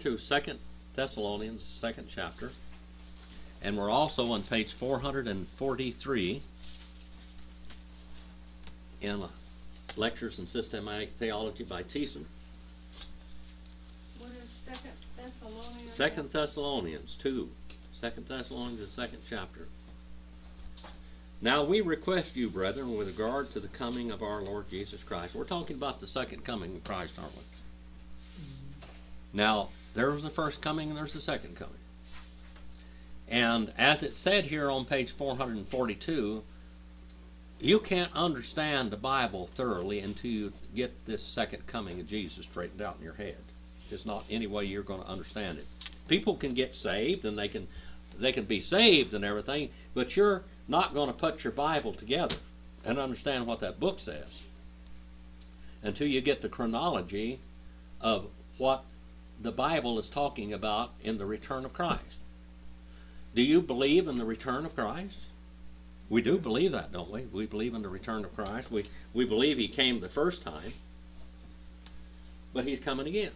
to Second Thessalonians, second chapter, and we're also on page 443 in Lectures in Systematic Theology by Thiessen. What is Second Thessalonians? Second Thessalonians 2. Second Thessalonians, the second chapter. Now we request you, brethren, with regard to the coming of our Lord Jesus Christ. We're talking about the second coming of Christ, aren't we? Mm-hmm. Now, there was the first coming and there's the second coming. And as it said here on page 442, you can't understand the Bible thoroughly until you get this second coming of Jesus straightened out in your head. It's not any way you're going to understand it. People can get saved and they can they can be saved and everything, but you're not going to put your Bible together and understand what that book says until you get the chronology of what the Bible is talking about in the return of Christ. Do you believe in the return of Christ? We do believe that, don't we? We believe in the return of Christ. We we believe he came the first time, but he's coming again.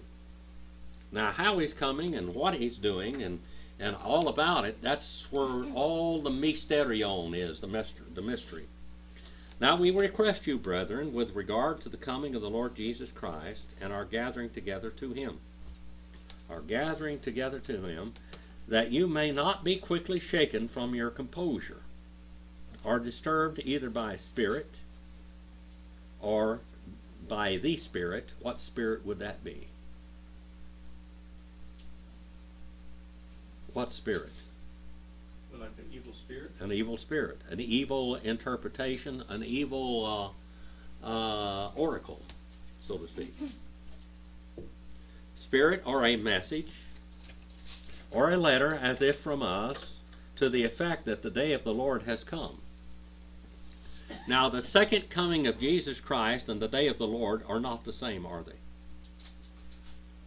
Now, how he's coming and what he's doing and and all about it, that's where all the mysterion is, the mystery. The mystery. Now we request you, brethren, with regard to the coming of the Lord Jesus Christ and our gathering together to him, our gathering together to him, that you may not be quickly shaken from your composure, or disturbed either by spirit or by the Spirit. What spirit would that be? What spirit? Like an evil spirit? An evil spirit, an evil interpretation, an evil uh, uh, oracle, so to speak. Spirit or a message or a letter as if from us to the effect that the day of the Lord has come. Now, the second coming of Jesus Christ and the day of the Lord are not the same, are they?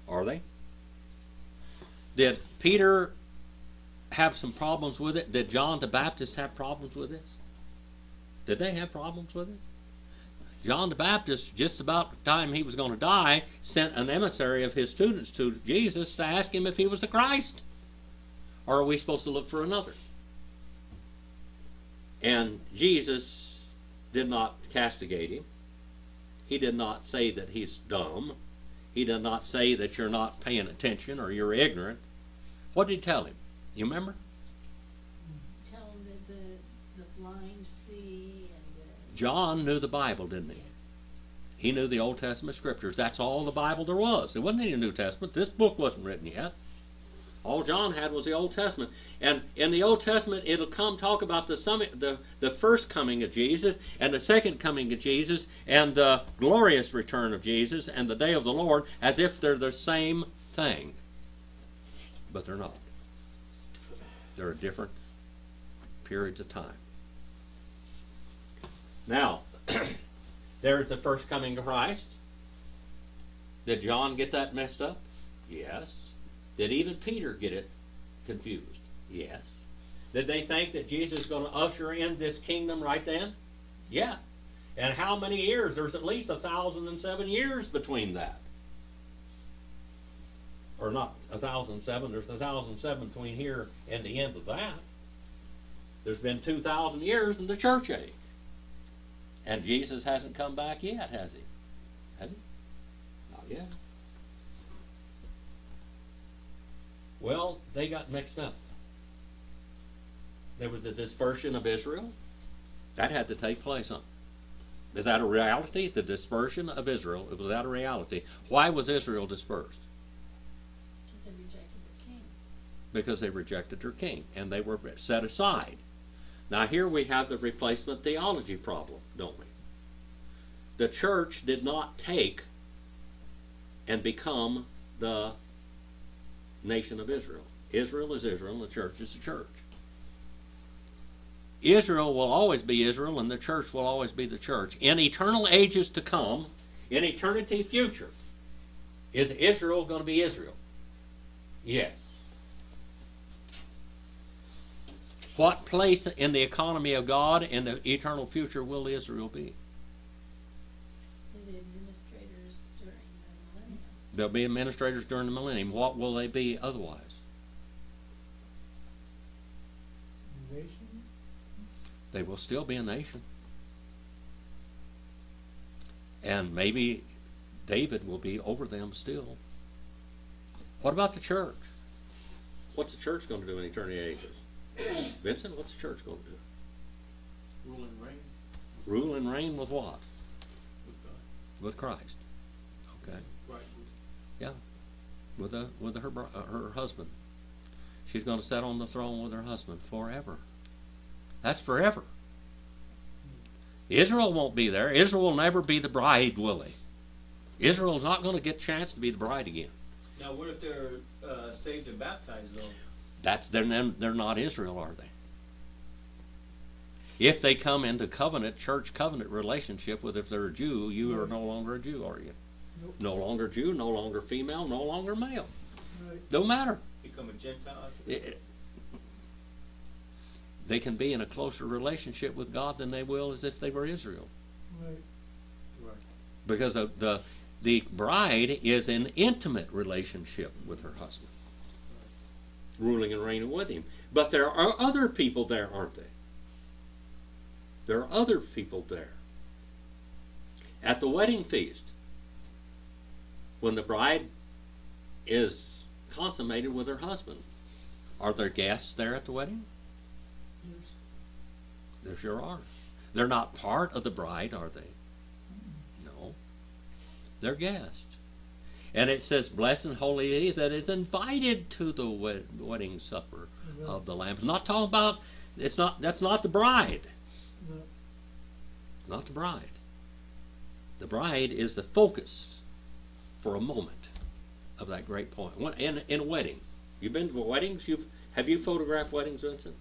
Are they? Did Peter have some problems with it? Did John the Baptist have problems with this? Did they have problems with it? John the Baptist, just about the time he was going to die, sent an emissary of his students to Jesus to ask him if he was the Christ. Or are we supposed to look for another? And Jesus did not castigate him. He did not say that he's dumb. He did not say that you're not paying attention or you're ignorant. What did he tell him? You remember? Tell them that the, the blind see and the. John knew the Bible, didn't he? He knew the Old Testament scriptures. That's all the Bible there was. There wasn't any New Testament. This book wasn't written yet. All John had was the Old Testament. And in the Old Testament, it'll come talk about the, summit, the, the first coming of Jesus and the second coming of Jesus and the glorious return of Jesus and the day of the Lord as if they're the same thing. But they're not. They're different periods of time. Now, there's the first coming of Christ. Did John get that messed up? Yes. Did even Peter get it confused? Yes. Did they think that Jesus is going to usher in this kingdom right then? Yeah. And how many years? There's at least a thousand and seven years between that. Or not a thousand and seven, there's a thousand and seven between here and the end of that. There's been two thousand years in the church age. And Jesus hasn't come back yet, has he? Has he? Not yet. Well, they got mixed up. There was the dispersion of Israel. That had to take place, huh? Is that a reality? The dispersion of Israel, it Was that a reality? Why was Israel dispersed? Because they rejected the king. Because they rejected their king and they were set aside. Now, here we have the replacement theology problem, don't we? The church did not take and become the nation of Israel. Israel is Israel, the church is the church. Israel will always be Israel, and the church will always be the church. In eternal ages to come, in eternity future, is Israel going to be Israel? Yes. What place in the economy of God in the eternal future will Israel be? They're the administrators during the millennium. They'll be administrators during the millennium. What will they be otherwise? Nation? They will still be a nation. And maybe David will be over them still. What about the church? What's the church going to do in eternity ages? Vincent, what's the church going to do? Rule and reign Rule and reign with what? with God. With Christ. Okay. Right. Yeah. With a, with her uh, her husband. She's going to sit on the throne with her husband forever. That's forever. Israel won't be there. Israel will never be the bride, will he? Israel's not going to get a chance to be the bride again. Now, what if they're uh, saved and baptized though? That's they're then they're not Israel, are they? If they come into covenant, church covenant relationship with if they're a Jew, you are no longer a Jew, are you? Nope. No longer Jew, no longer female, no longer male. Right. Don't matter. Become a Gentile? It- it- they can be in a closer relationship with God than they will as if they were Israel. Right. Right. Because of the the bride is in intimate relationship with her husband, ruling and reigning with him. But there are other people there, aren't they? There are other people there. At the wedding feast, when the bride is consummated with her husband, are there guests there at the wedding? Yes. There sure are. They're not part of the bride, are they? No. They're guests. And it says, Blessed and holy he that is invited to the wedding supper Right. of the Lamb. It's not talking about, it's not, that's not the bride. No. It's not the bride. The bride is the focus for a moment of that great point. When- In, in a wedding. You've been to weddings? You've, have you photographed weddings, Vincent?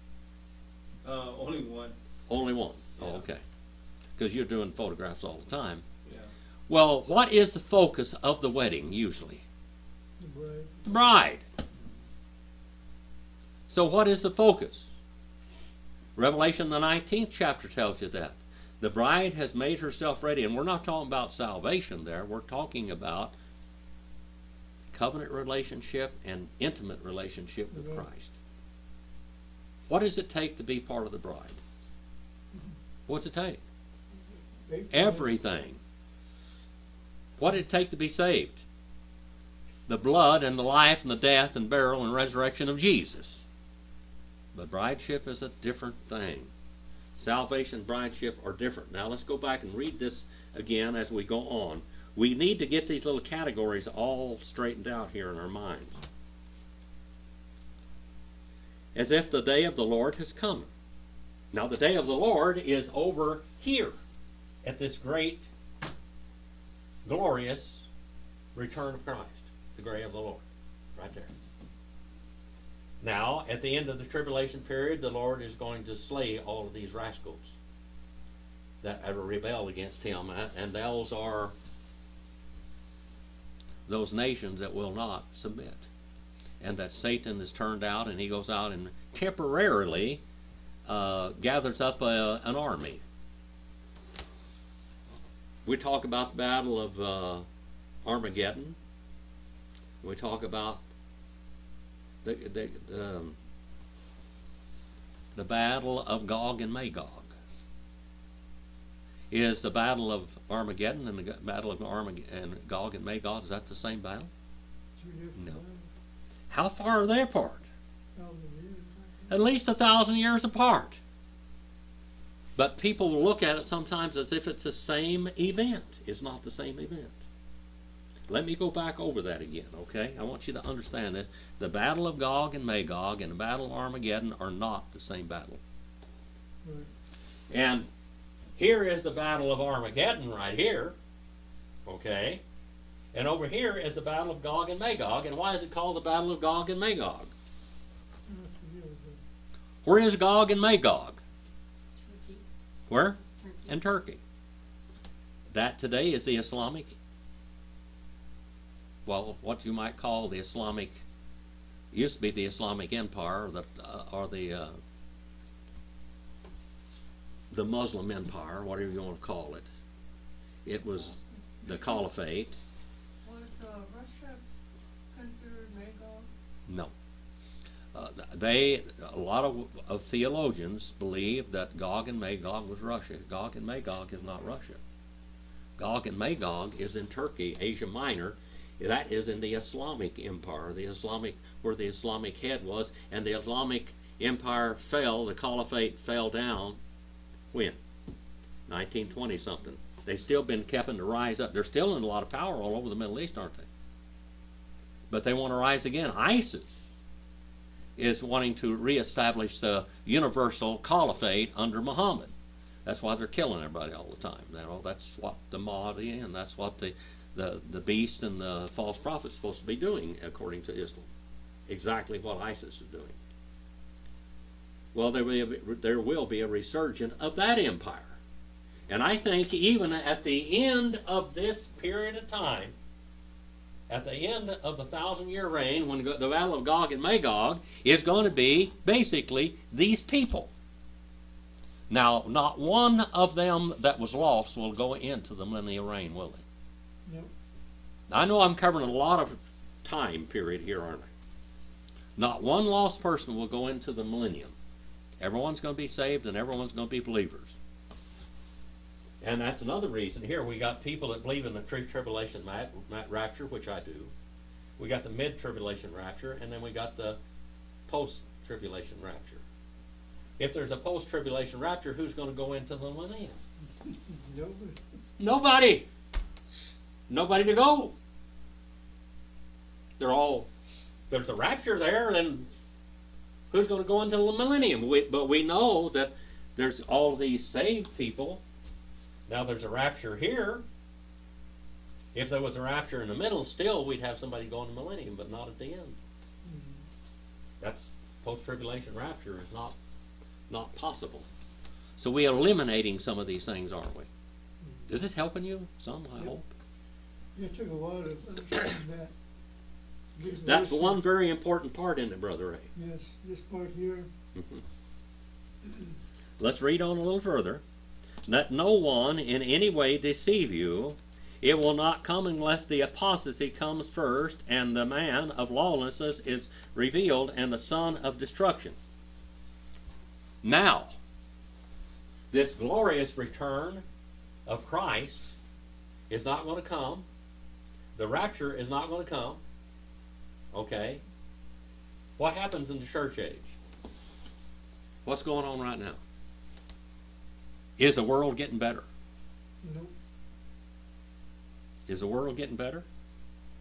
Uh, only one. Only one. Oh, okay. Because you're doing photographs all the time. Well, what is the focus of the wedding usually? The bride. The bride. So, what is the focus? Revelation, the 19th chapter, tells you that. The bride has made herself ready. And we're not talking about salvation there, we're talking about covenant relationship and intimate relationship with. Christ. What does it take to be part of the bride? What's it take? Everything. What did it take to be saved? The blood and the life and the death and burial and resurrection of Jesus. But brideship is a different thing. Salvation and brideship are different. Now let's go back and read this again as we go on. We need to get these little categories all straightened out here in our minds. As if the day of the Lord has come. Now the day of the Lord is over here at this great, glorious return of Christ, the day of the Lord, right there. Now, at the end of the tribulation period, the Lord is going to slay all of these rascals that ever rebel against Him, uh, and those are those nations that will not submit, and that Satan is turned out, and he goes out and temporarily uh, gathers up a, an army we talk about the battle of uh, Armageddon. We talk about the the um, the battle of Gog and Magog. Is the battle of Armageddon and the battle of Armag- and Gog and Magog is that the same battle? No. How far are they apart? At least a thousand years apart. But people will look at it sometimes as if it's the same event. It's not the same event. Let me go back over that again, okay? I want you to understand this. The Battle of Gog and Magog and the Battle of Armageddon are not the same battle. Right. And here is the Battle of Armageddon right here, okay? And over here is the Battle of Gog and Magog. And why is it called the Battle of Gog and Magog? Where is Gog and Magog? Where? Turkey. and Turkey. That today is the Islamic, well, what you might call the Islamic, used to be the Islamic Empire or the uh, or the uh, the Muslim Empire, whatever you want to call it. It was the Caliphate. Was uh, Russia considered Magog? No. Uh, they, a lot of, of theologians believe that Gog and Magog was Russia. Gog and Magog is not Russia. Gog and Magog is in Turkey, Asia Minor. That is in the Islamic Empire, the Islamic where the Islamic head was, and the Islamic Empire fell. The Caliphate fell down. When? 1920 something. They've still been kept to rise up. They're still in a lot of power all over the Middle East, aren't they? But they want to rise again. ISIS is wanting to reestablish the universal caliphate under Muhammad. That's why they're killing everybody all the time. You know, that's what the Mahdi and that's what the, the, the beast and the false prophet is supposed to be doing according to Islam. Exactly what ISIS is doing. Well, there will be, there will be a resurgence of that empire. And I think even at the end of this period of time, at the end of the thousand year reign, when the battle of Gog and Magog is going to be basically these people. Now, not one of them that was lost will go into the millennial reign, will they? Nope. I know I'm covering a lot of time period here, aren't I? Not one lost person will go into the millennium. Everyone's going to be saved and everyone's going to be believers. And that's another reason. Here we got people that believe in the pre tribulation rapture, which I do. We got the mid tribulation rapture, and then we got the post tribulation rapture. If there's a post tribulation rapture, who's going to go into the millennium? Nobody. Nobody. Nobody to go. They're all. There's a rapture there, then who's going to go into the millennium? We, but we know that there's all these saved people. Now there's a rapture here. If there was a rapture in the middle, still we'd have somebody going to millennium, but not at the end. Mm-hmm. That's post tribulation rapture is not not possible. So we are eliminating some of these things, aren't we? Mm-hmm. Is this helping you some, I Yep. hope? It took a while to understand that. This- That's this- one very important part in it, Brother Ray. Yes, this part here, mm-hmm. Let's read on a little further. Let no one in any way deceive you. It will not come unless the apostasy comes first, and the man of lawlessness is revealed, and the son of destruction. Now, this glorious return of Christ is not going to come. The rapture is not going to come. Okay? What happens in the church age? What's going on right now? Is the world getting better? nope, Is the world getting better?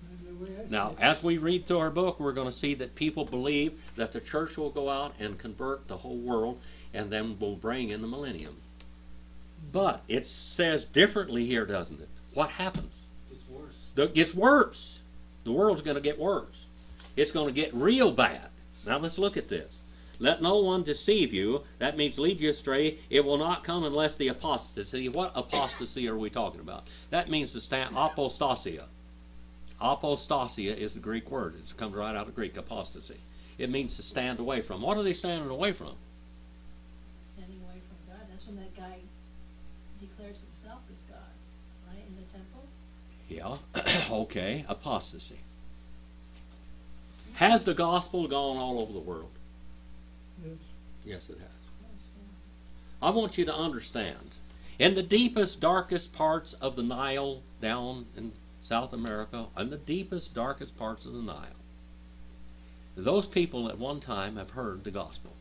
not the way I see Now, as we read through our book, we're going to see that people believe that the church will go out and convert the whole world and then will bring in the millennium. But it says differently here, doesn't it? What happens? It's worse. It gets worse. The world's going to get worse. It's going to get real bad. Now, let's look at this. Let no one deceive you. That means lead you astray. It will not come unless the apostasy. What apostasy are we talking about? That means to stand apostasia. Apostasia is the Greek word. It comes right out of Greek, apostasy. It means to stand away from. What are they standing away from? Standing away from God, that's when that guy declares himself as God, right, in the temple? Yeah. okay, apostasy. Has the gospel gone all over the world? Yes, Yes, it has. I want you to understand. In the deepest, darkest parts of the Nile down in South America, in the deepest, darkest parts of the Nile, those people at one time have heard the gospel.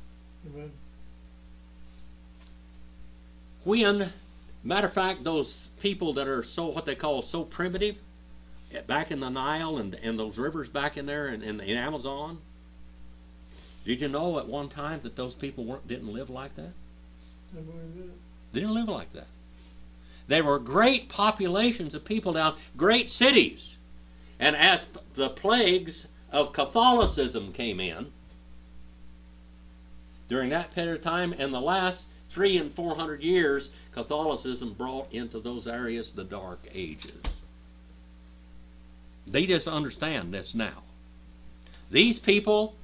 amen, When, matter of fact, those people that are so, what they call so primitive, eh, back in the Nile and, and those rivers back in there and in the Amazon, did you know at one time that those people weren't, didn't live like that? I believe that. They didn't live like that. There were great populations of people down, great cities. And as the plagues of Catholicism came in, during that period of time, in the last three and four hundred years, Catholicism brought into those areas the Dark Ages. They just understand this now. These people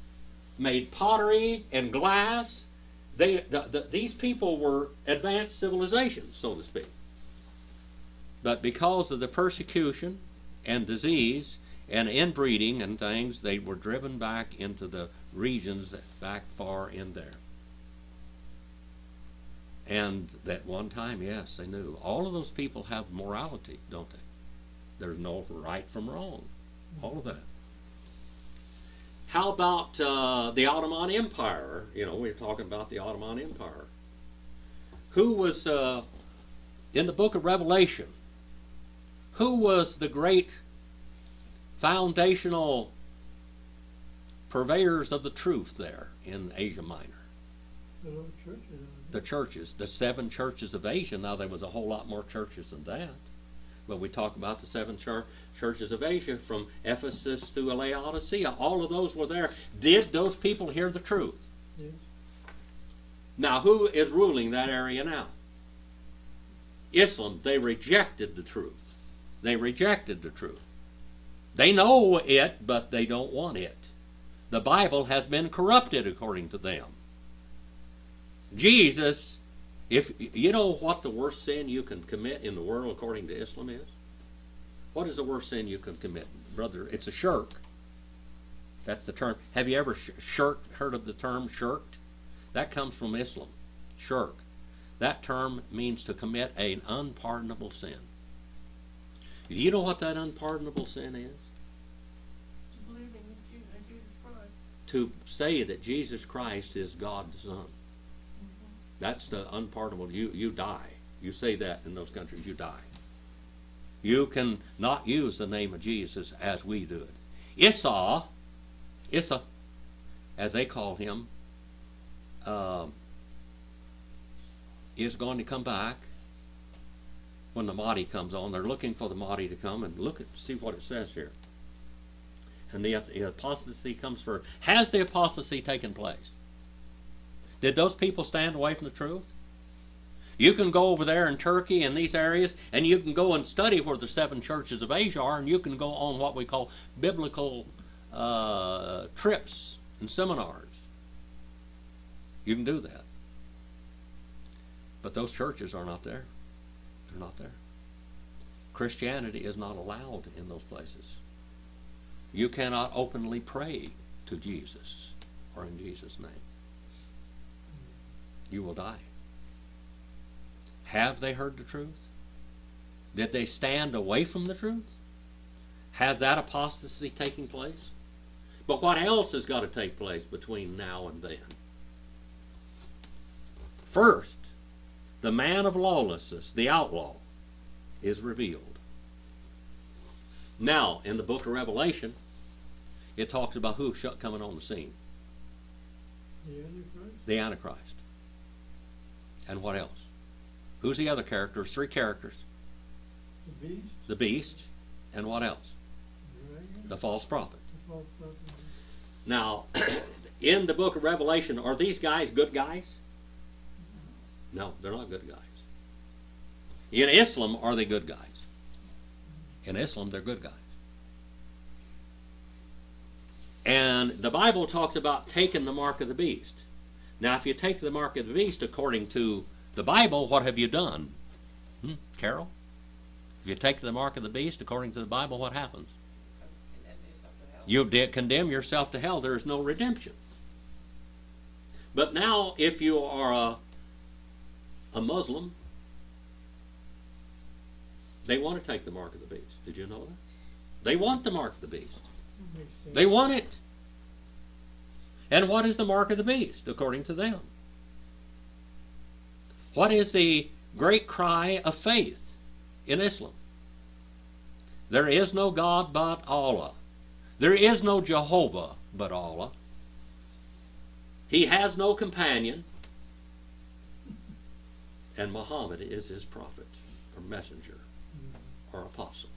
made pottery and glass they, the, the, these people were advanced civilizations, so to speak. But because of the persecution and disease and inbreeding and things, they were driven back into the regions back far in there. And that one time, yes, they knew. All of those people have morality, don't they? There's no right from wrong. All of that. How about uh, the Ottoman Empire? You know, we're talking about the Ottoman Empire. Who was uh, in the book of Revelation? Who was the great foundational purveyors of the truth there in Asia Minor? The churches. The churches, the seven churches of Asia. Now, there was a whole lot more churches than that. But we talk about the seven chur- churches of Asia from Ephesus to Laodicea. All of those were there. Did those people hear the truth? Yes. Now, who is ruling that area now? Islam. They rejected the truth. They rejected the truth. They know it, but they don't want it. The Bible has been corrupted according to them. Jesus, if you know what the worst sin you can commit in the world according to Islam is? What is the worst sin you can commit, brother? It's a shirk. That's the term. Have you ever sh- shirked, heard of the term shirked? That comes from Islam. Shirk. That term means to commit an unpardonable sin. Do you know what that unpardonable sin is? To believe in in uh, Jesus Christ. To say that Jesus Christ is God's Son. Mm-hmm. That's the unpardonable. You you die. You say that in those countries, you die. You can not use the name of Jesus as we do it. Issa, Issa, as they call him, um, is going to come back when the Mahdi comes on. They're looking for the Mahdi to come and look at see what it says here. And the, the apostasy comes first. Has the apostasy taken place? Did those people stand away from the truth? You can go over there in Turkey and these areas, and you can go and study where the seven churches of Asia are, and you can go on what we call biblical uh, trips and seminars. You can do that. But those churches are not there. They're not there. Christianity is not allowed in those places. You cannot openly pray to Jesus or in Jesus' name. You will die. Have they heard the truth? Did they stand away from the truth? Has that apostasy taking place? But what else has got to take place between now and then? First, the man of lawlessness, the outlaw, is revealed. Now, in the book of Revelation, it talks about who's coming on the scene. The Antichrist, The Antichrist. And what else? Who's the other character? Three characters. the beast, The beast, and what else? The false prophet. the false prophet. Now, in the book of Revelation, are these guys good guys? No, they're not good guys. In Islam, are they good guys? In Islam, they're good guys. And the Bible talks about taking the mark of the beast. Now, if you take the mark of the beast according to the Bible, what have you done? Hmm? Carol? If you take the mark of the beast according to the Bible, what happens? You did condemn yourself to hell. There is no redemption. But now, if you are a, a Muslim, they want to take the mark of the beast. Did you know that? They want the mark of the beast. They want it. And what is the mark of the beast, according to them? What is the great cry of faith in Islam? There is no God but Allah. There is no Jehovah but Allah. He has no companion. And Muhammad is his prophet, or messenger, or apostle.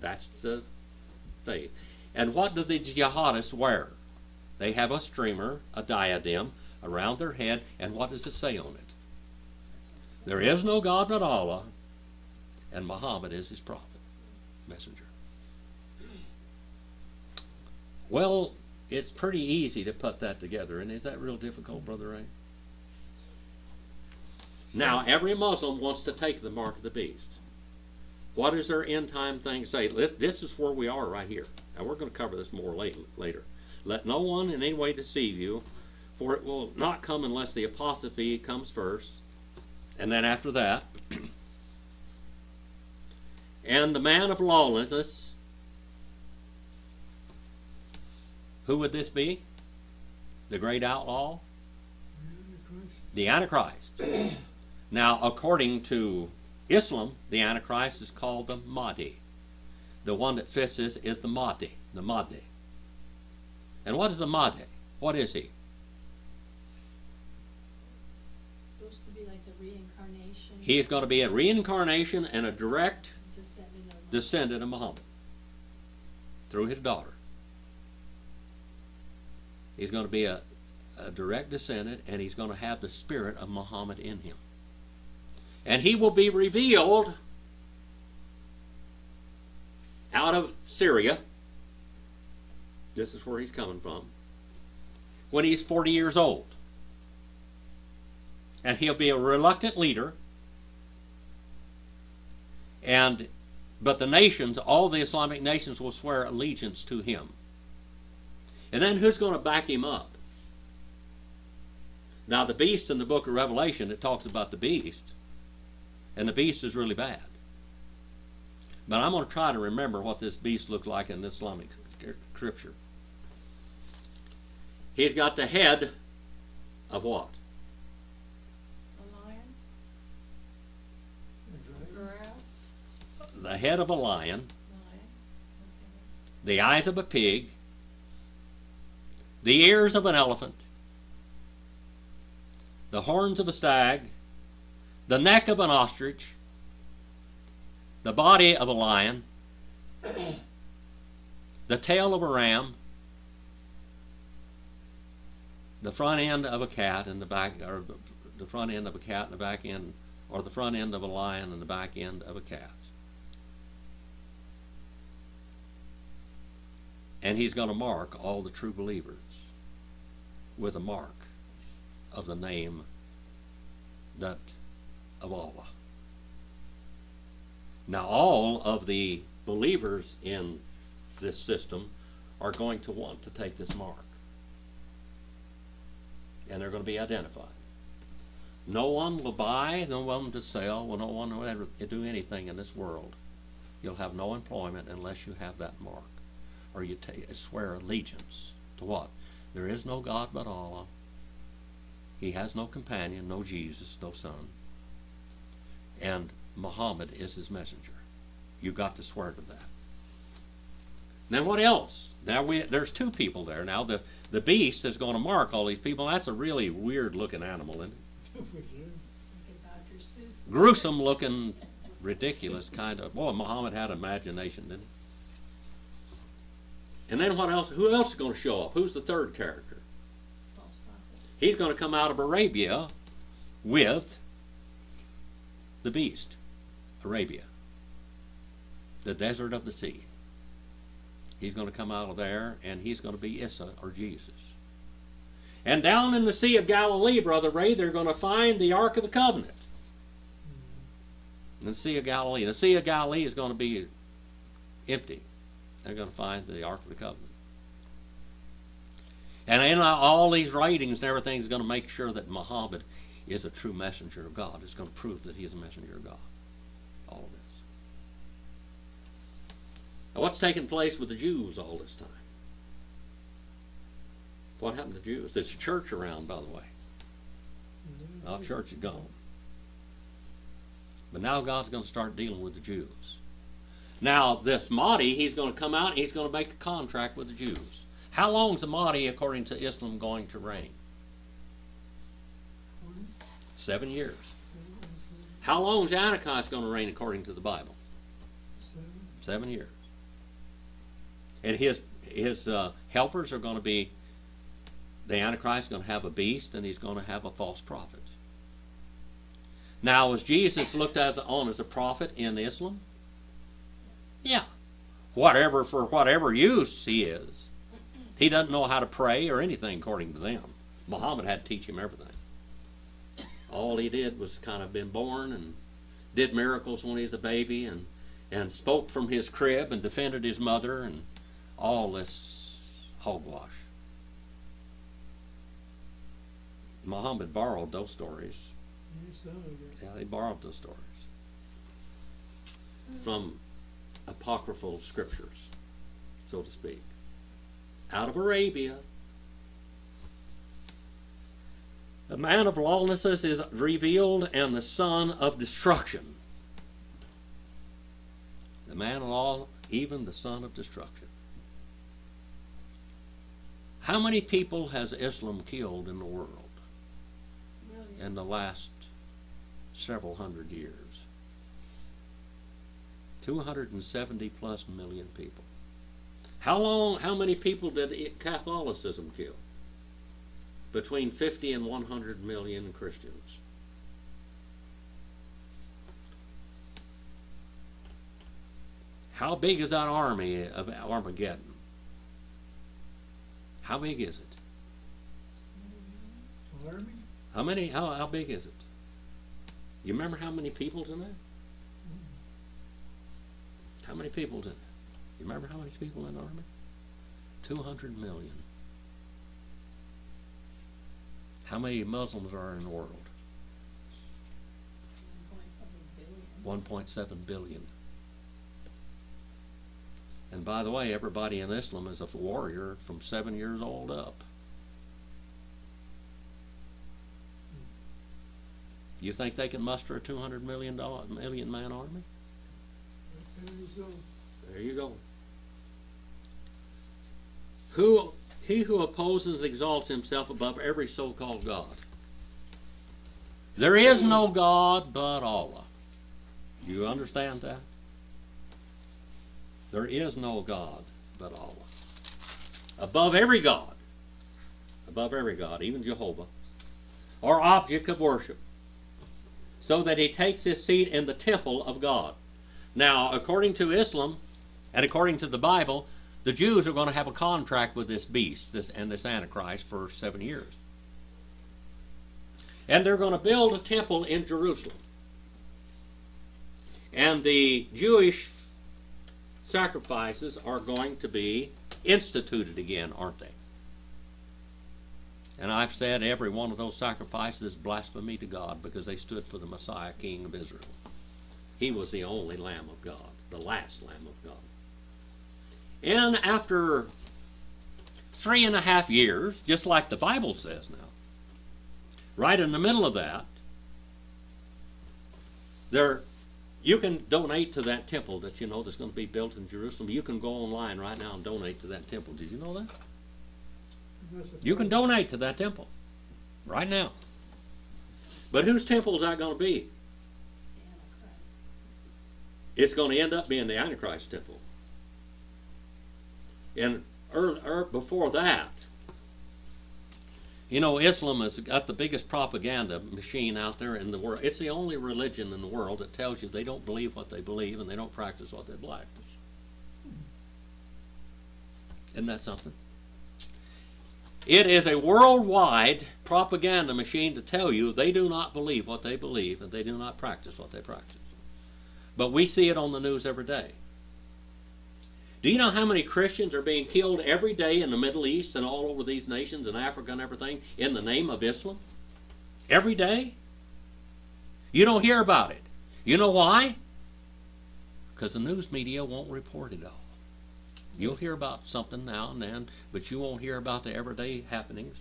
That's the faith. And what do the jihadists wear? They have a streamer, a diadem around their head, and what does it say on it? There is no God but Allah, and Muhammad is his prophet, messenger. Well, it's pretty easy to put that together, and is that real difficult, Brother Ray? Now, every Muslim wants to take the mark of the beast. What does their end time thing say? This is where we are right here. Now we're going to cover this more later. Let no one in any way deceive you, for it will not come unless the apostasy comes first, and then after that, and the man of lawlessness. Who would this be? The great outlaw? The Antichrist. now, according to Islam, the Antichrist is called the Mahdi. The one that fits this is the Mahdi. The Mahdi. And what is the Mahdi? What is he? Supposed to be like the reincarnation. He is going to be a reincarnation and a direct Descendant of. descendant of Muhammad through his daughter. He's going to be a, a direct descendant and he's going to have the spirit of Muhammad in him. And he will be revealed out of Syria. This is where he's coming from. When he's 40 years old. And he'll be a reluctant leader. And but the nations, all the Islamic nations will swear allegiance to him. And then who's going to back him up? Now, the beast in the book of Revelation, it talks about the beast, and the beast is really bad. But I'm going to try to remember what this beast looked like in Islamic scripture. He's got the head of what? A lion, The dragon. giraffe, The head of a lion, the eyes of a pig, the ears of an elephant, the horns of a stag, the neck of an ostrich, the body of a lion, the tail of a ram, the front end of a cat and the back, or the front end of a cat and the back end, or the front end of a lion and the back end of a cat. And he's going to mark all the true believers with a mark of the name that of Allah. Now, all of the believers in this system are going to want to take this mark. And they're going to be identified. No one will buy, no one to sell, no one will ever do anything in this world. You'll have no employment unless you have that mark or you ta swear allegiance to what? There is no God but Allah. He has no companion, no Jesus, no son. And Muhammad is his messenger. You got to swear to that. Now what else? Now we there's two people there. Now the the beast is going to mark all these people. That's a really weird looking animal, isn't it? Like a Dr. Seuss. Gruesome looking, ridiculous kind of. Boy, Muhammad had imagination, didn't he? And then what else? Who else is going to show up? Who's the third character? He's going to come out of Arabia with the beast, Arabia, the desert of the sea. He's going to come out of there, and he's going to be Issa or Jesus. And down in the Sea of Galilee, Brother Ray, they're going to find the Ark of the Covenant. In the Sea of Galilee. The Sea of Galilee is going to be empty. They're going to find the Ark of the Covenant. And in all these writings and everything is going to make sure that Muhammad is a true messenger of God. It's going to prove that he is a messenger of God. All of this. Now, what's taking place with the Jews all this time? What happened to Jews? There's a church around, by the way. Our church is gone. But now God's going to start dealing with the Jews. Now, this Mahdi, he's going to come out and he's going to make a contract with the Jews. How long is the Mahdi, according to Islam, going to reign? Seven years. How long is Antichrist going to reign according to the Bible? Seven years. And his his uh, helpers are going to be the Antichrist is going to have a beast and he's going to have a false prophet. Now, was Jesus looked as on as a prophet in Islam? Yeah. Whatever for whatever use he is. He doesn't know how to pray or anything according to them. Muhammad had to teach him everything. All he did was kind of been born and did miracles when he was a baby and and spoke from his crib and defended his mother and all this hogwash. Muhammad borrowed those stories. Yes, some of it. Yeah, they borrowed those stories from apocryphal scriptures, so to speak, out of Arabia. The man of lawlessness is revealed, and the son of destruction. The man of law, even the son of destruction. How many people has Islam killed in the world in the last several hundred years? 270 plus million people. How long, how many people did Catholicism kill? Between 50 and 100 million Christians. How big is that army of Armageddon? How big is it? Army? How many? How, how big is it? You remember how many people's in that? How many people's in? You remember how many people in the army? Two hundred million. How many Muslims are in the world? One point something billion. And by the way, everybody in Islam is a warrior from seven years old up. You think they can muster a two hundred million dollar million man army? There you go. Who he who opposes exalts himself above every so-called God. There is no God but Allah. You understand that? There is no God but Allah. Above every God. Above every God, even Jehovah. Or object of worship. So that he takes his seat in the temple of God. Now, according to Islam and according to the Bible, the Jews are going to have a contract with this beast this, and this Antichrist for seven years. And they're going to build a temple in Jerusalem. And the Jewish sacrifices are going to be instituted again, aren't they? And I've said every one of those sacrifices is blasphemy to God because they stood for the Messiah, King of Israel. He was the only Lamb of God, the last Lamb of God. And after three and a half years, just like the Bible says now, right in the middle of that, there you can donate to that temple that you know that's going to be built in Jerusalem. You can go online right now and donate to that temple. Did you know that? You can donate to that temple right now. But whose temple is that going to be? It's going to end up being the Antichrist temple. And er, er, before that, you know, Islam has got the biggest propaganda machine out there in the world. It's the only religion in the world that tells you they don't believe what they believe and they don't practice what they practice. Isn't that something? It is a worldwide propaganda machine to tell you they do not believe what they believe and they do not practice what they practice. But we see it on the news every day. Do you know how many Christians are being killed every day in the Middle East and all over these nations and Africa and everything in the name of Islam? Every day? You don't hear about it. You know why? Because the news media won't report it all. You'll hear about something now and then, but you won't hear about the everyday happenings.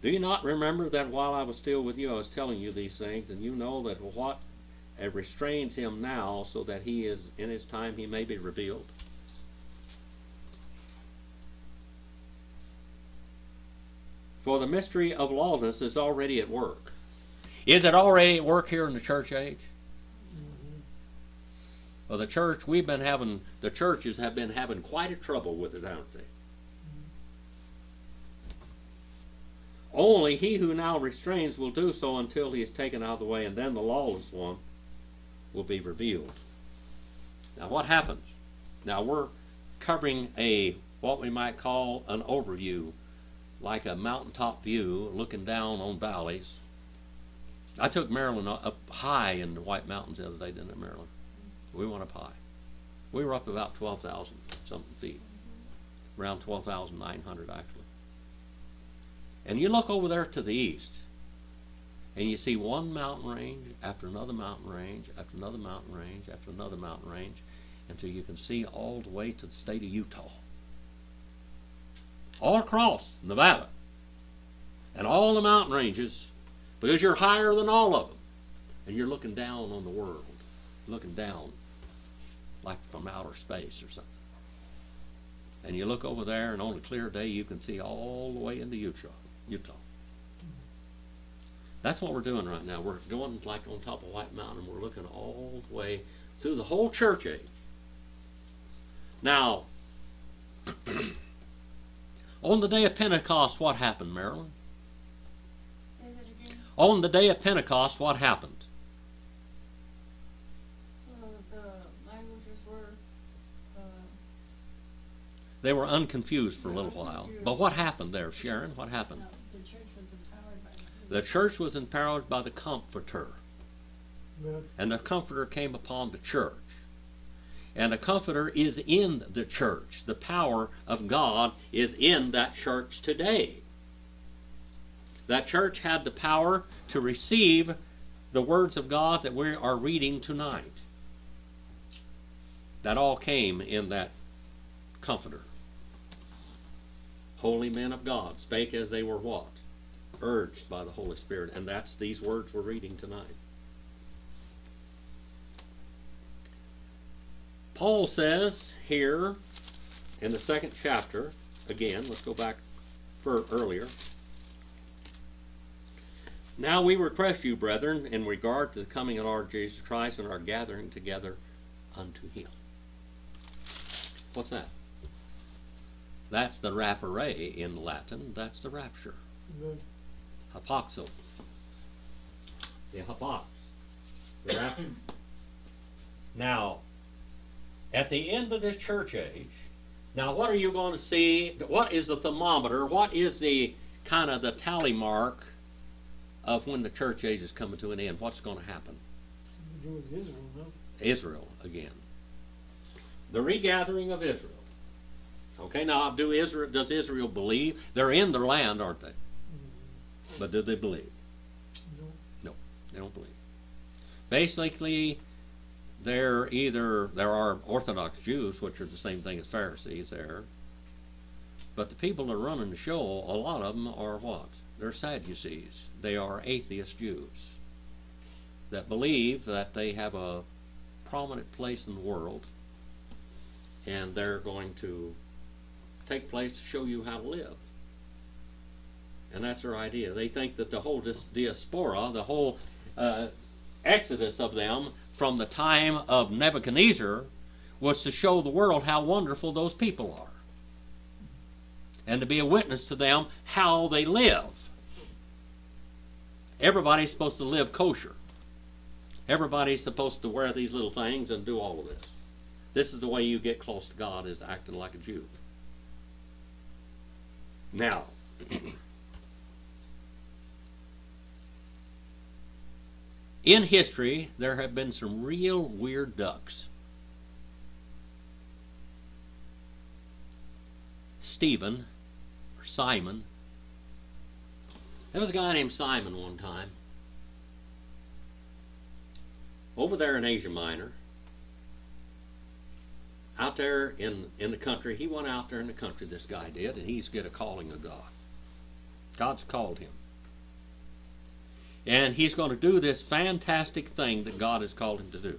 Do you not remember that while I was still with you, I was telling you these things, and you know that what uh, restrains him now, so that he is in his time he may be revealed? For the mystery of lawlessness is already at work. Is it already at work here in the church age? Well, the church, we've been having, the churches have been having quite a trouble with it, haven't they? Only he who now restrains will do so until he is taken out of the way, and then the lawless one will be revealed. Now, what happens? Now, we're covering a what we might call an overview like a mountaintop view looking down on valleys. I took Maryland up high in the White Mountains the other day, didn't I, Maryland? We went up high. We were up about 12,000 something feet, around 12,900 actually. And you look over there to the east, and you see one mountain range after another mountain range after another mountain range after another mountain range until you can see all the way to the state of Utah. All across Nevada. And all the mountain ranges, because you're higher than all of them. And you're looking down on the world, looking down like from outer space or something. And you look over there, and on a clear day, you can see all the way into Utah. Utah. That's what we're doing right now. We're going like on top of White Mountain. We're looking all the way through the whole church age. Now, on the day of Pentecost, what happened, Marilyn? Say that again. On the day of Pentecost, what happened? Uh, the languages were, uh, They were unconfused for a little while. But what happened there, Sharon? What happened? No, the church was empowered by the. Church was empowered by the Comforter. And the Comforter came upon the church. And the Comforter is in the church. The power of God is in that church today. That church had the power to receive the words of God that we are reading tonight. That all came in that Comforter. Holy men of God spake as they were what? Urged by the Holy Spirit. And that's these words we're reading tonight. Paul says here in the second chapter, again, let's go back for earlier. Now we request you, brethren, in regard to the coming of our Jesus Christ and our gathering together unto him. What's that? That's the rapare in Latin. That's the rapture. Harpazo. The hapax. The rapture. Now, at the end of this church age, now what are you going to see? What is the thermometer? What is the kind of the tally mark of when the church age is coming to an end? What's going to happen? to do with Israel, no? Israel again. The regathering of Israel. Okay, now do Israel does Israel believe? They're in their land, aren't they? But do they believe? No. No, they don't believe. Basically, they're either there are Orthodox Jews, which are the same thing as Pharisees there, but the people that are running the show, a lot of them are what? They're Sadducees. They are atheist Jews that believe that they have a prominent place in the world, and they're going to take place to show you how to live. And that's their idea. They think that the whole diaspora, the whole uh, exodus of them from the time of Nebuchadnezzar was to show the world how wonderful those people are. And to be a witness to them how they live. Everybody's supposed to live kosher. Everybody's supposed to wear these little things and do all of this. This is the way you get close to God is acting like a Jew. Now, in history, there have been some real weird ducks. Stephen, or Simon, there was a guy named Simon one time. Over there in Asia Minor, out there in, in the country, he went out there in the country, this guy did, and he's get a calling of God. God's called him. And he's going to do this fantastic thing that God has called him to do.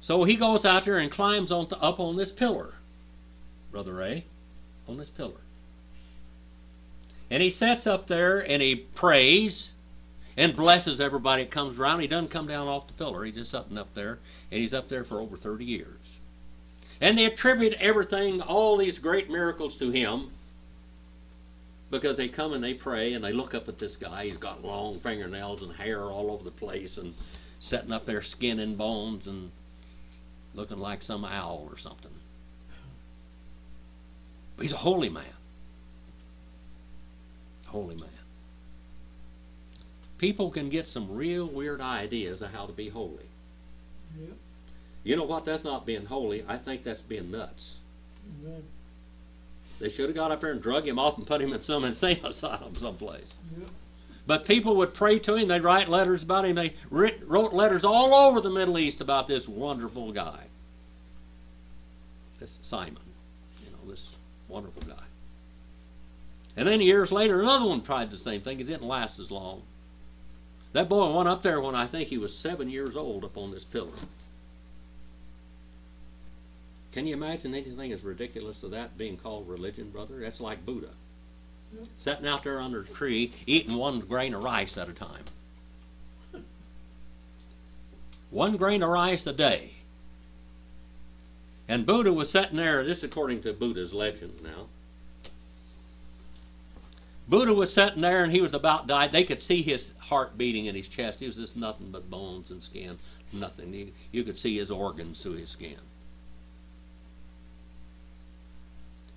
So he goes out there and climbs on to, up on this pillar, Brother Ray, on this pillar. And he sits up there and he prays and blesses everybody that comes around. He doesn't come down off the pillar. He's just up up there, and he's up there for over 30 years. And they attribute everything, all these great miracles to him because they come and they pray and they look up at this guy. He's got long fingernails and hair all over the place and setting up there skin and bones and looking like some owl or something. But He's a holy man. holy man. People can get some real weird ideas of how to be holy. Yep, You know what? That's not being holy. I think that's being nuts. amen, They should have got up there and drug him off and put him in some insane asylum someplace. yep, But people would pray to him. They'd write letters about him. They writ, wrote letters all over the Middle East about this wonderful guy. This Simon, you know, this wonderful guy. And then years later, another one tried the same thing. It didn't last as long. That boy went up there when I think he was seven years old up on this pillar. Can you imagine anything as ridiculous as that being called religion, brother? That's like Buddha. Yep. Sitting out there under a tree, eating one grain of rice at a time. One grain of rice a day. And Buddha was sitting there, this is according to Buddha's legend now. Buddha was sitting there and he was about died. They could see his heart beating in his chest. He was just nothing but bones and skin. Nothing. You could see his organs through his skin.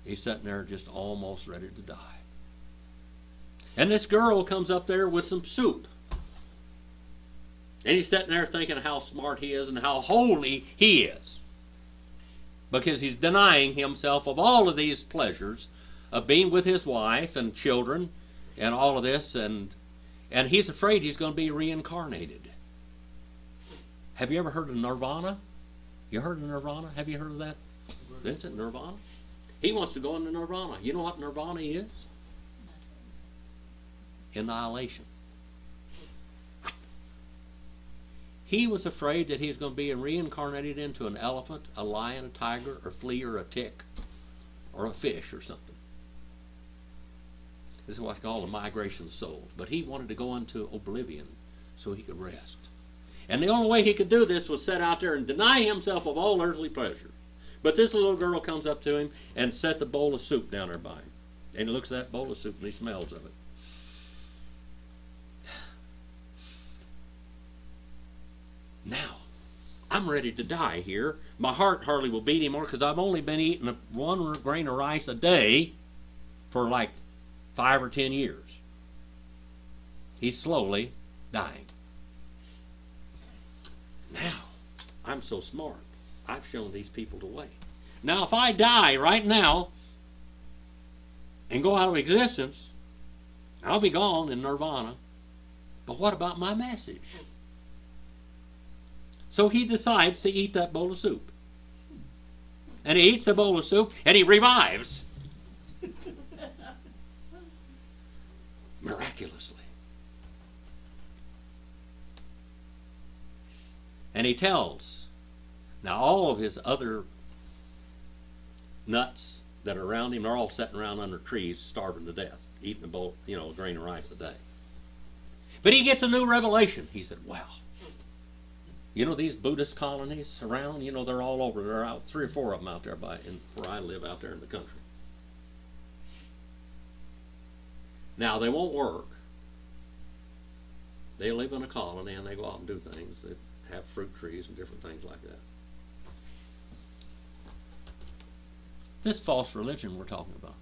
He's sitting there just almost ready to die. And this girl comes up there with some soup. And he's sitting there thinking how smart he is and how holy he is. Because he's denying himself of all of these pleasures of being with his wife and children and all of this and and he's afraid he's going to be reincarnated. Have you ever heard of Nirvana? You heard of Nirvana? Have you heard of that? Vincent Nirvana? He wants to go into Nirvana. You know what Nirvana is? Annihilation. He was afraid that he was going to be reincarnated into an elephant, a lion, a tiger, a flea, or a tick, or a fish, or something. This is what what's called a migration of souls. But he wanted to go into oblivion so he could rest. And the only way he could do this was set out there and deny himself of all earthly pleasure. But this little girl comes up to him and sets a bowl of soup down there by him. And he looks at that bowl of soup and he smells of it. Now, I'm ready to die here. My heart hardly will beat anymore because I've only been eating one grain of rice a day for like five or ten years. He's slowly dying. Now, I'm so smart. I've shown these people the way. Now, if I die right now and go out of existence, I'll be gone in nirvana. But what about my message? So he decides to eat that bowl of soup. And he eats the bowl of soup and he revives. Miraculously. And he tells. Now, all of his other nuts that are around him, they're all sitting around under trees, starving to death, eating a bowl, you know, a grain of rice a day. But he gets a new revelation. He said, Wow. You know these Buddhist colonies around? You know they're all over. There are out three or four of them out there by in, where I live out there in the country. Now they won't work. They live in a colony and they go out and do things. They have fruit trees and different things like that. This false religion we're talking about.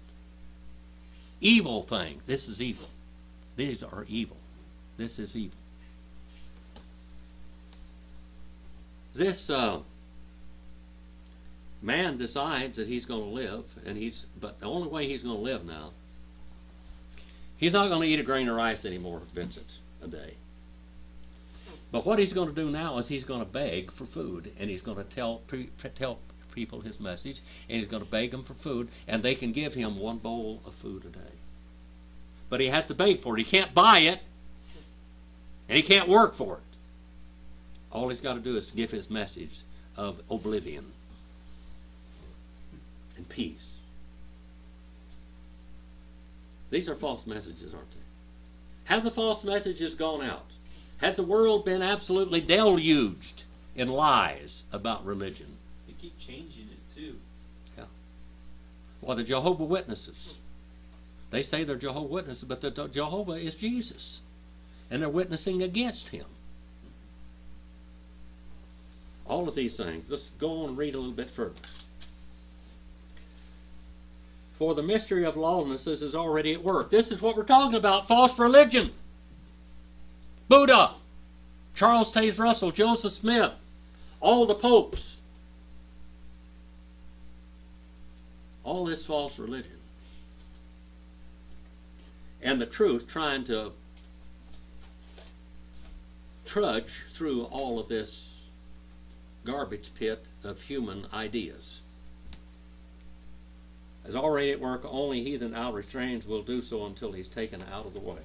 Evil things. This is evil. These are evil. This is evil. This uh, man decides that he's going to live, and he's but the only way he's going to live now. He's not going to eat a grain of rice anymore, Vincent, a day. But what he's going to do now is he's going to beg for food, and he's going to tell tell people his message, and he's going to beg them for food, and they can give him one bowl of food a day. But he has to beg for it. He can't buy it, and he can't work for it. All he's got to do is give his message of oblivion and peace. These are false messages, aren't they? Have the false messages gone out? Has the world been absolutely deluged in lies about religion? Keep changing it too. Yeah. Well, the Jehovah Witnesses. They say they're Jehovah Witnesses, but the Jehovah is Jesus. And they're witnessing against him. All of these things. Let's go on and read a little bit further. For the mystery of lawlessness is already at work. This is what we're talking about false religion. Buddha, Charles Taze Russell, Joseph Smith, all the popes. All this false religion. And the truth trying to trudge through all of this garbage pit of human ideas. As already at work, only he that now restrains will do so until he's taken out of the way.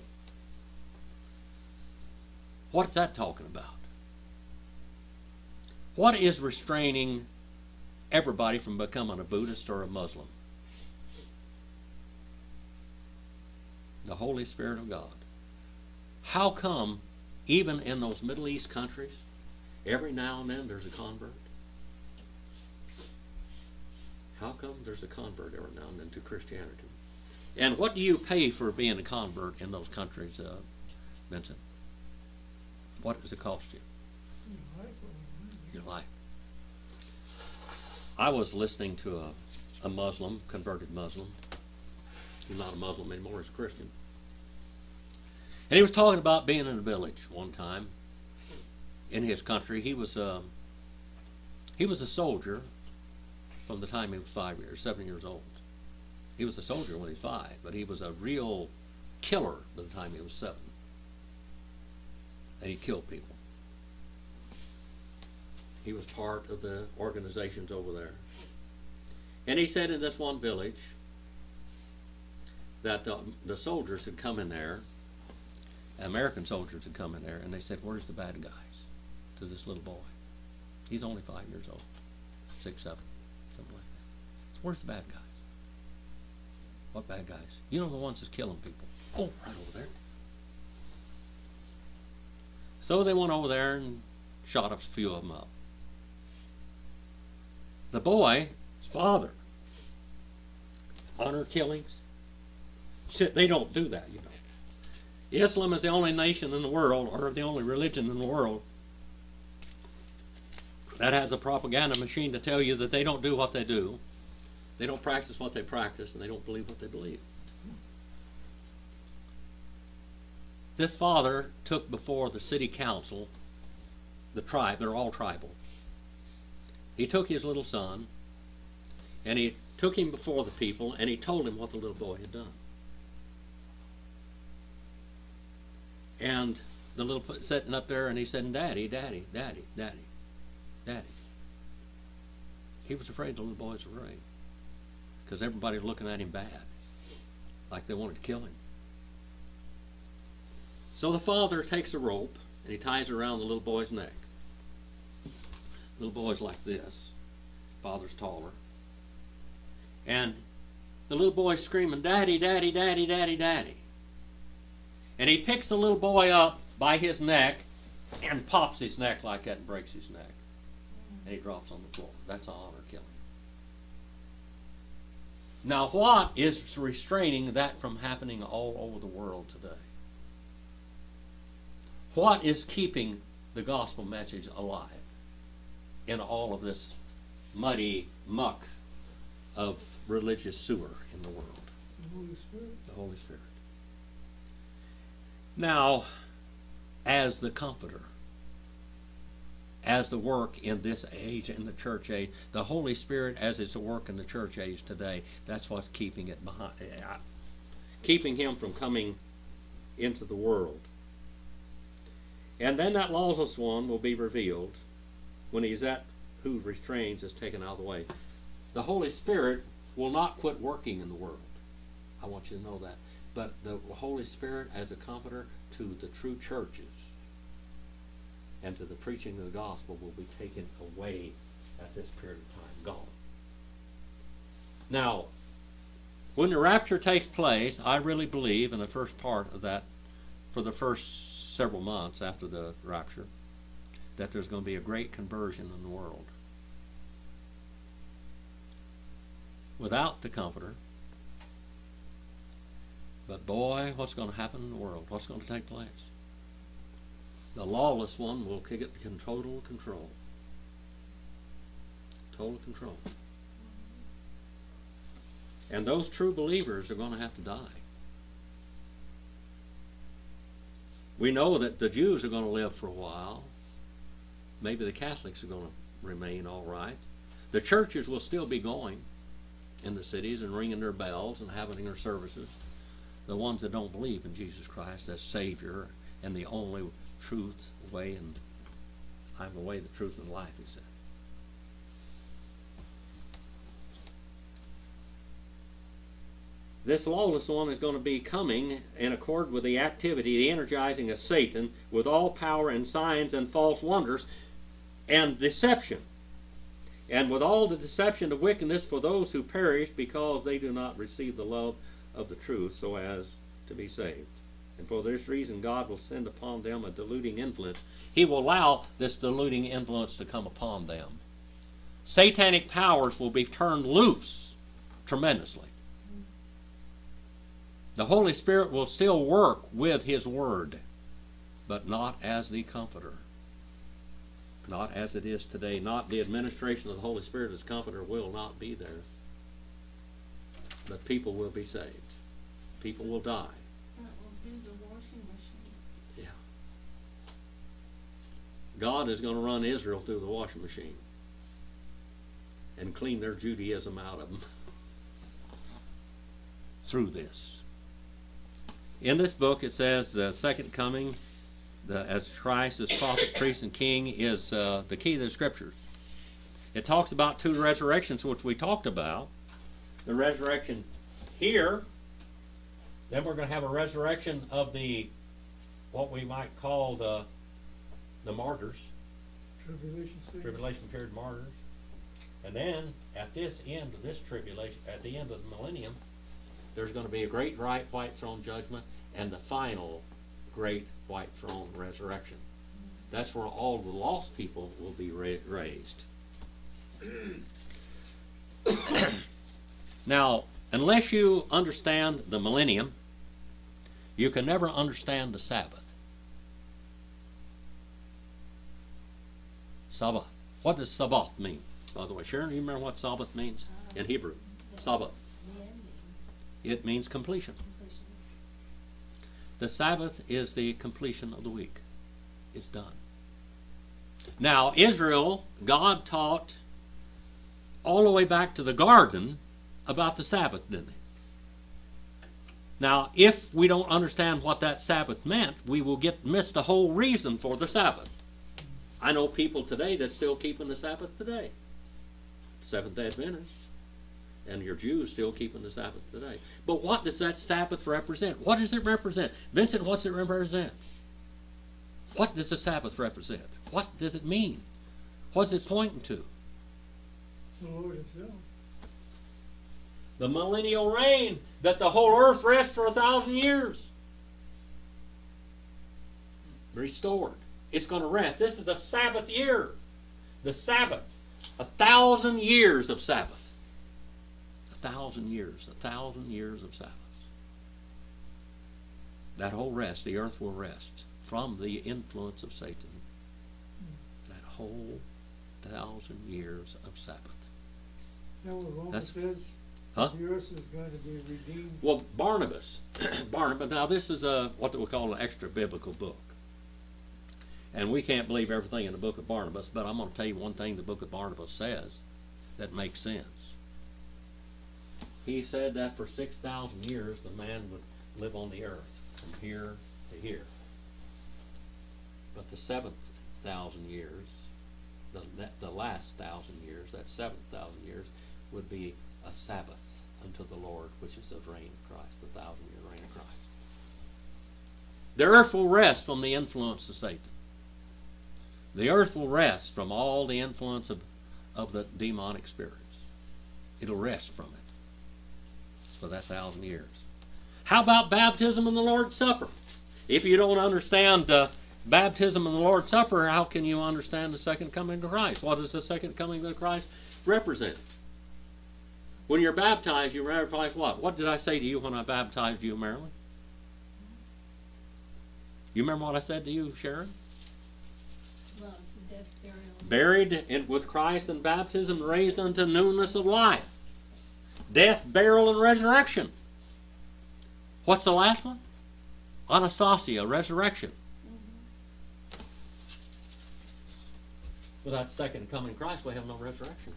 What's that talking about? What is restraining everybody from becoming a Buddhist or a Muslim? The Holy Spirit of God. How come, even in those Middle East countries, every now and then there's a convert? How come there's a convert every now and then to Christianity? And what do you pay for being a convert in those countries, uh, Vincent? What does it cost you? You like what we Your life. I was listening to a, a Muslim, converted Muslim. He's not a Muslim anymore, he's a Christian. And he was talking about being in a village one time in his country. He was um, he was a soldier from the time he was five years, seven years old. He was a soldier when he was five, but he was a real killer by the time he was seven. And he killed people. He was part of the organizations over there. And he said in this one village that the, the soldiers had come in there, American soldiers had come in there, and they said, Where's the bad guys? to this little boy. He's only five years old, six, seven, something like that. Where's the bad guys? What bad guys? You know the ones that's killing people. Oh, right over there. So they went over there and shot a few of them up. The boy, his father, honor killings. They don't do that, you know. Islam is the only nation in the world, or the only religion in the world, that has a propaganda machine to tell you that they don't do what they do, they don't practice what they practice, and they don't believe what they believe. This father took before the city council the tribe, they're all tribal. He took his little son and he took him before the people and he told him what the little boy had done. And the little sitting up there and he said, Daddy, Daddy, Daddy, Daddy, Daddy. He was afraid the little boy was afraid because everybody was looking at him bad, like they wanted to kill him. So the father takes a rope and he ties it around the little boy's neck. Little boy's like this. Father's taller. And the little boy's screaming, Daddy, Daddy, Daddy, Daddy, Daddy. And he picks the little boy up by his neck and pops his neck like that and breaks his neck. And he drops on the floor. That's an honor killing. Now, what is restraining that from happening all over the world today? What is keeping the gospel message alive in all of this muddy muck of religious sewer in the world? The Holy Spirit. The Holy Spirit. Now, as the Comforter, as the work in this age, in the church age, the Holy Spirit as its a work in the church age today, that's what's keeping it behind, keeping him from coming into the world. And then that lawless one will be revealed when he's at who restrains is taken out of the way. The Holy Spirit will not quit working in the world. I want you to know that. But the Holy Spirit as a comforter to the true churches and to the preaching of the gospel will be taken away at this period of time, gone. Now, when the rapture takes place, I really believe in the first part of that, for the first several months after the rapture, that there's going to be a great conversion in the world. Without the comforter, but boy, what's going to happen in the world? What's going to take place? The lawless one will get total control. Total control. And those true believers are going to have to die. We know that the Jews are going to live for a while. Maybe the Catholics are going to remain all right. The churches will still be going in the cities and ringing their bells and having their services. The ones that don't believe in Jesus Christ as Savior and the only truth, way, and I'm the way, the truth, and life, he said. This lawless one is going to be coming in accord with the activity, the energizing of Satan with all power and signs and false wonders and deception. And with all the deception of wickedness for those who perish because they do not receive the love of the truth so as to be saved. And for this reason, God will send upon them a deluding influence. He will allow this deluding influence to come upon them. Satanic powers will be turned loose tremendously. The Holy Spirit will still work with His Word, but not as the Comforter. Not as it is today. Not the administration of the Holy Spirit as Comforter will not be there. But people will be saved. People will die. That will be the washing machine. God is going to run Israel through the washing machine and clean their Judaism out of them through this. In this book, it says the second coming, the, as Christ as prophet, priest, and king, is uh, the key to the scriptures. It talks about two resurrections, which we talked about. The resurrection here, then we're going to have a resurrection of the, what we might call the, the martyrs Tribulation tribulation period martyrs. And then at this end of this tribulation, at the end of the millennium, there's going to be a great right white throne judgment and the final great white throne resurrection. That's where all the lost people will be ra- raised. now, unless you understand the millennium, you can never understand the Sabbath. Sabbath. What does Sabbath mean? By the way, Sharon, you remember what Sabbath means in Hebrew? Sabbath. It means completion. The Sabbath is the completion of the week. It's done. Now, Israel, God taught all the way back to the garden about the Sabbath, didn't he? Now, if we don't understand what that Sabbath meant, we will get miss the whole reason for the Sabbath. I know people today that's still keeping the Sabbath today. Seventh day Adventists. And your Jews still keeping the Sabbath today. But what does that Sabbath represent? What does it represent? Vincent, what's it represent? What does the Sabbath represent? What does it mean? What's it pointing to? The Lord himself. The millennial reign, that the whole earth rests for a thousand years. Restored. It's going to rest. This is a Sabbath year. The Sabbath. A thousand years of Sabbath. A thousand years. A thousand years of Sabbath. That whole rest, the earth will rest from the influence of Satan. That whole thousand years of Sabbath. Now what Romans That's- says, Huh? the earth is going to be redeemed. Well, Barnabas, Barnabas. Now this is a what we call an extra biblical book, and we can't believe everything in the book of Barnabas. But I'm going to tell you one thing the book of Barnabas says that makes sense. He said that for six thousand years the man would live on the earth from here to here. But the seventh thousand years, the the last thousand years, that seventh thousand years, would be a Sabbath unto the Lord, which is the reign of Christ, the thousand year reign of Christ. The earth will rest from the influence of Satan. The earth will rest from all the influence of, of the demonic spirits. It'll rest from it for that thousand years. How about baptism and the Lord's Supper? If you don't understand uh, baptism and the Lord's Supper, how can you understand the second coming of Christ? What does the second coming of Christ represent? When you're baptized, you baptize what? What did I say to you when I baptized you, Marilyn? You remember what I said to you, Sharon? Well, it's the death, burial. Buried in, with Christ in baptism, raised unto newness of life. Death, burial, and resurrection. What's the last one? Anastasia, resurrection. Without second coming Christ, we have no resurrection.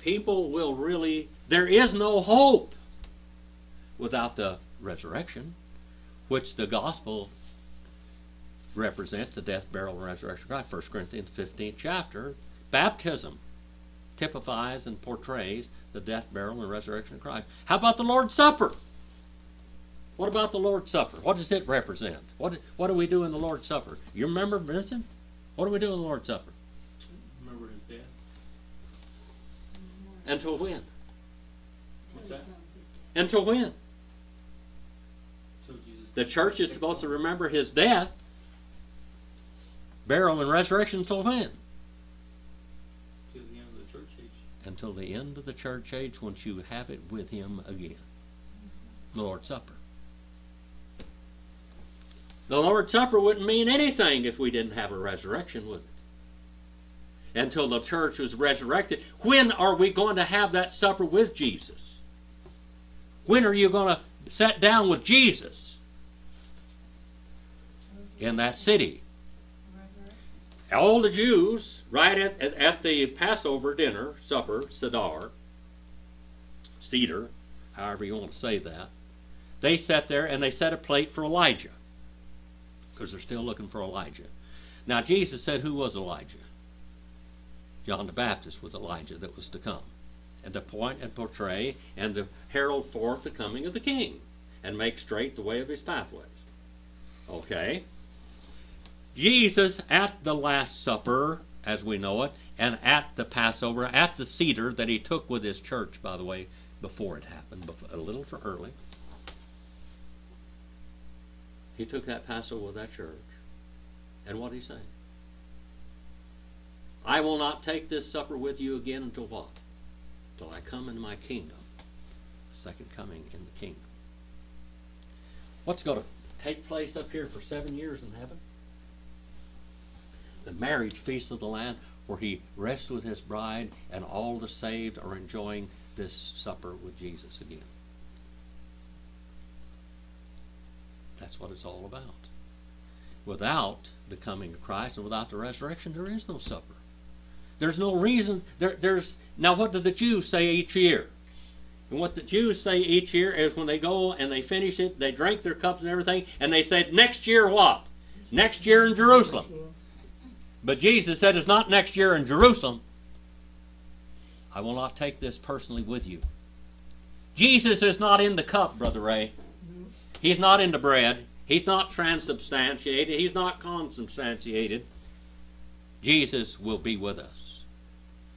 People will really, there is no hope without the resurrection, which the gospel represents the death, burial, and resurrection of Christ. 1 Corinthians 15th chapter. Baptism typifies and portrays the death, burial, and resurrection of Christ. How about the Lord's Supper? What about the Lord's Supper? What does it represent? What, what do we do in the Lord's Supper? You remember, Vincent? What do we do in the Lord's Supper? Remember his death? Until when? What's that? Until when? The church is supposed to remember his death, burial, and resurrection until when? Till the end of the church age. Until the end of the church age, once you have it with him again. The Lord's Supper. The Lord's Supper wouldn't mean anything if we didn't have a resurrection, would it? Until the church was resurrected. When are we going to have that supper with Jesus? When are you going to sit down with Jesus in that city? All the Jews, right at, at, at the Passover dinner, supper, Seder, Cedar, however you want to say that, they sat there and they set a plate for Elijah because they're still looking for Elijah. Now, Jesus said, Who was Elijah? John the Baptist was Elijah that was to come and to point and portray and to herald forth the coming of the king and make straight the way of his pathways. Okay? Jesus at the Last Supper, as we know it, and at the Passover, at the Seder that he took with his church, by the way, before it happened, a little for early. He took that Passover with that church. And what did he say? I will not take this supper with you again until what? Till I come in my kingdom. Second coming in the kingdom. What's going to take place up here for seven years in heaven? The marriage feast of the Lamb, where he rests with his bride, and all the saved are enjoying this supper with Jesus again. That's what it's all about. Without the coming of Christ and without the resurrection, there is no supper. There's no reason. There, there's now. What do the Jews say each year? And what the Jews say each year is when they go and they finish it, they drink their cups and everything, and they say, "Next year what? Next year in Jerusalem." But Jesus said, It's not next year in Jerusalem. I will not take this personally with you. Jesus is not in the cup, Brother Ray. He's not in the bread. He's not transubstantiated. He's not consubstantiated. Jesus will be with us.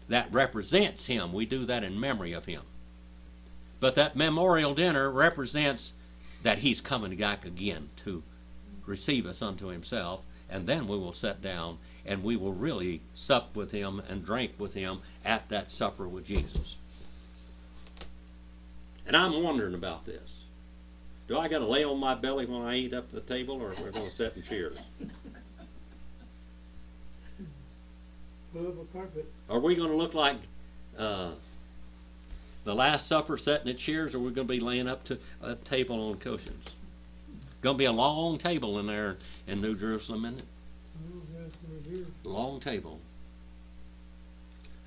That represents Him. We do that in memory of Him. But that memorial dinner represents that He's coming back again to receive us unto Himself, and then we will sit down and we will really sup with him and drink with him at that supper with Jesus. And I'm wondering about this. Do I got to lay on my belly when I eat up the table, or are we're going to sit and cheer? Pull a carpet. Are we going to look like uh, the Last Supper, sitting at cheers, or we're going to be laying up to a table on cushions? Going to be a long table in there in New Jerusalem, isn't it? Oh, yes, we're here. Long table,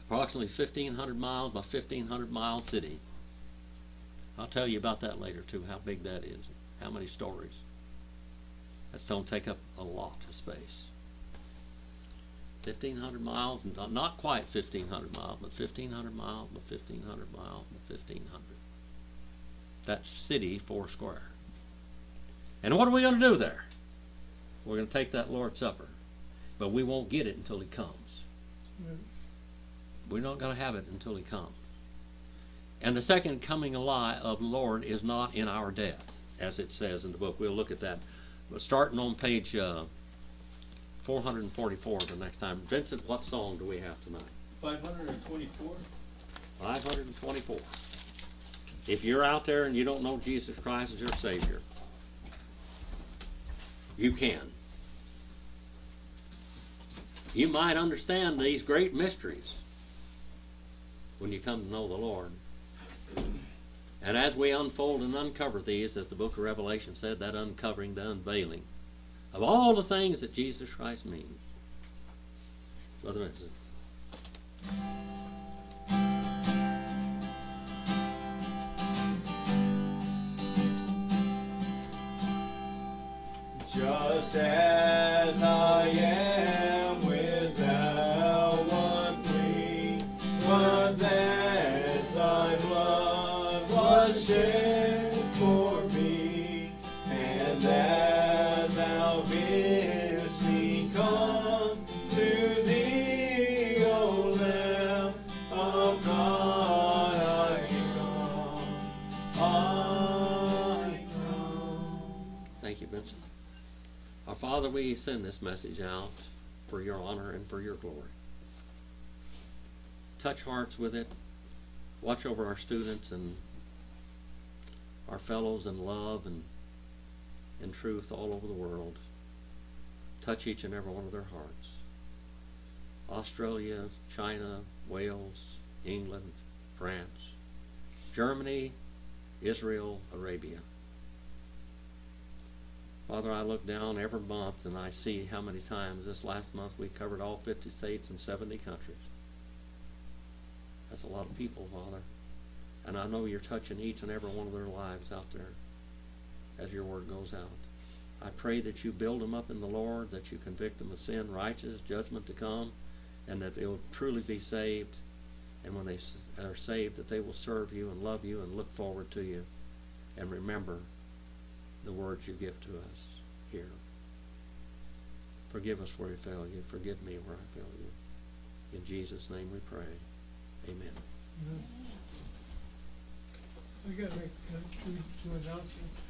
approximately 1,500 miles by 1,500 mile city. I'll tell you about that later too, how big that is, how many stories. That's going to take up a lot of space. 1,500 miles, not, quite 1,500 miles, but 1,500 miles, but 1,500 miles, but 1,500. That's city four square. And what are we going to do there? We're going to take that Lord's Supper but we won't get it until he comes. Right. We're not going to have it until he comes. And the second coming alive of the Lord is not in our death, as it says in the book. We'll look at that. But starting on page uh, 444 the next time. Vincent, what song do we have tonight? Five hundred and twenty-four? 524. If you're out there and you don't know Jesus Christ as your Savior, you can. You might understand these great mysteries. when you come to know the Lord. And as we unfold and uncover these, as the book of Revelation said, that uncovering, the unveiling of all the things that Jesus Christ means. Brother Vincent. Just as I we send this message out for your honor and for your glory. Touch hearts with it. Watch over our students and our fellows in love and in truth all over the world. Touch each and every one of their hearts. Australia, China, Wales, England, France, Germany, Israel, Arabia. Father, I look down every month and I see how many times this last month we covered all 50 states and 70 countries. That's a lot of people, Father. And I know you're touching each and every one of their lives out there as your word goes out. I pray that you build them up in the Lord, that you convict them of sin, righteousness, judgment to come, and that they will truly be saved. And when they are saved, that they will serve you and love you and look forward to you and remember the words you give to us here. Forgive us where we fail you. Forgive me where I fail you. In Jesus' name we pray. Amen. I gotta make uh, two, two announcements.